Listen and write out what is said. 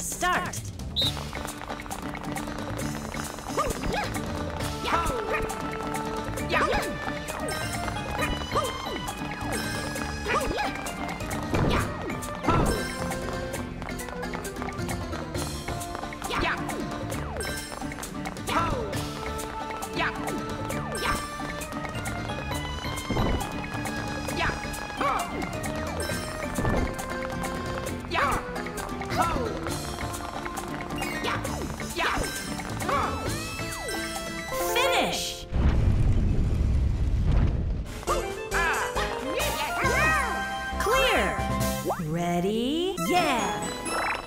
Start. Oh! fish. Clear. Ready? Yeah.